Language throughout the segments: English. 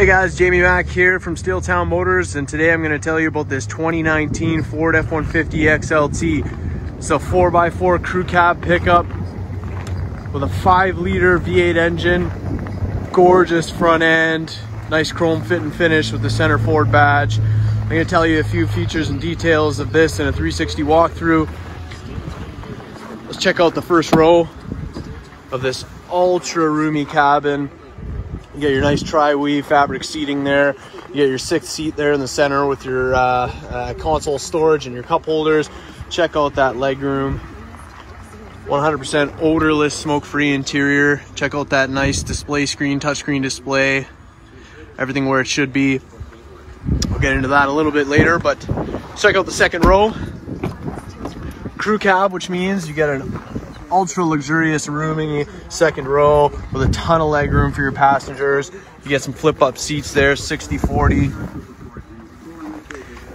Hey guys, Jamie Mack here from Steeltown Motors, and today I'm going to tell you about this 2019 Ford F-150 XLT. It's a 4x4 crew cab pickup with a 5 liter V8 engine, gorgeous front end, nice chrome fit and finish with the center Ford badge. I'm going to tell you a few features and details of this in a 360 walkthrough. Let's check out the first row of this ultra roomy cabin you get your nice tri-weave fabric seating there. You get your sixth seat there in the center with your uh, uh, console storage and your cup holders. Check out that leg room. 100% odorless, smoke-free interior. Check out that nice display screen, touchscreen display. Everything where it should be. We'll get into that a little bit later, but check out the second row. Crew cab, which means you get an ultra luxurious roomy second row with a ton of leg room for your passengers. You get some flip up seats there, 60 40.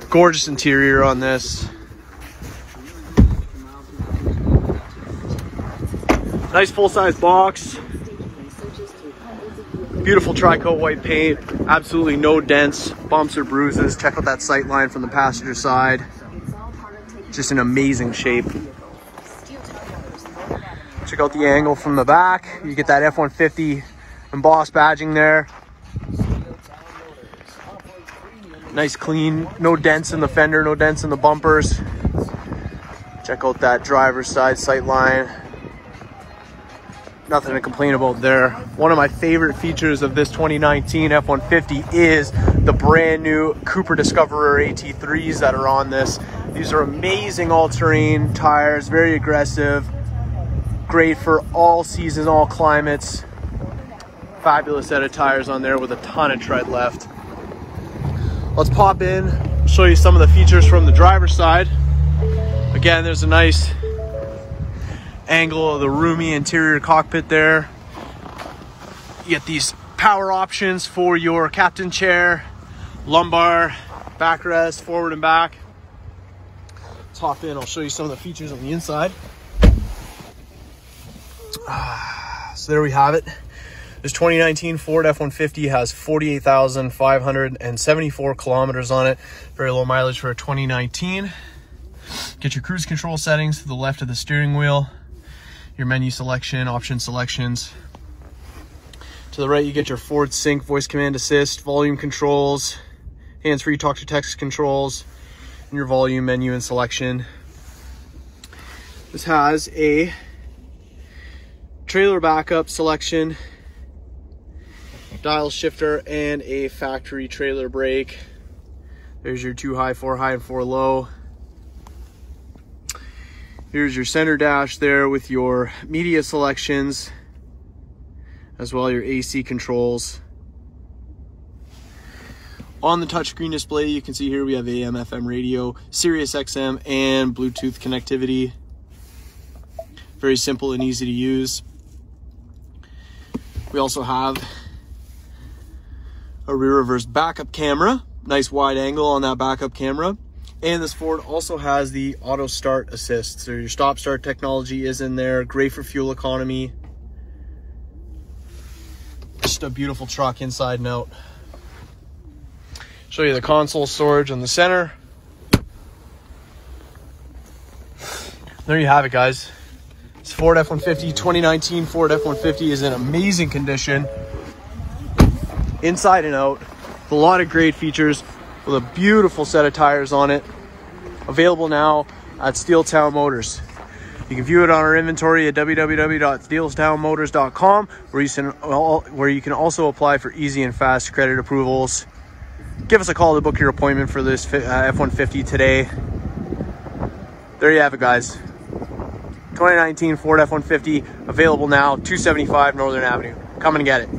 Gorgeous interior on this. Nice full size box. Beautiful tri-coat white paint. Absolutely no dents, bumps or bruises. Check out that sight line from the passenger side. Just an amazing shape. Check out the angle from the back. You get that F-150 embossed badging there. Nice clean, no dents in the fender, no dents in the bumpers. Check out that driver's side sight line. Nothing to complain about there. One of my favorite features of this 2019 F-150 is the brand new Cooper Discoverer AT3s that are on this. These are amazing all-terrain tires, very aggressive great for all seasons, all climates. Fabulous set of tires on there with a ton of tread left. Let's pop in, show you some of the features from the driver's side. Again, there's a nice angle of the roomy interior cockpit there. You get these power options for your captain chair, lumbar, backrest, forward and back. Let's hop in, I'll show you some of the features on the inside. Ah, so there we have it. This 2019 Ford F-150 has 48,574 kilometers on it. Very low mileage for a 2019. Get your cruise control settings to the left of the steering wheel. Your menu selection, option selections. To the right, you get your Ford Sync voice command assist, volume controls, hands-free talk to text controls, and your volume menu and selection. This has a trailer backup selection, dial shifter, and a factory trailer brake. There's your two high, four high, and four low. Here's your center dash there with your media selections, as well your AC controls. On the touchscreen display, you can see here we have AM, FM radio, Sirius XM, and Bluetooth connectivity. Very simple and easy to use. We also have a rear reverse backup camera, nice wide angle on that backup camera. And this Ford also has the auto start assist. So your stop start technology is in there, great for fuel economy. Just a beautiful truck inside and out. Show you the console storage in the center. There you have it, guys. It's Ford F-150, 2019 Ford F-150 is in amazing condition. Inside and out, with a lot of great features, with a beautiful set of tires on it. Available now at Steeltown Motors. You can view it on our inventory at www.steeltownmotors.com where you can, where you can also apply for easy and fast credit approvals. Give us a call to book your appointment for this uh, F-150 today. There you have it, guys. 2019 Ford F-150 available now, 275 Northern Avenue. Come and get it.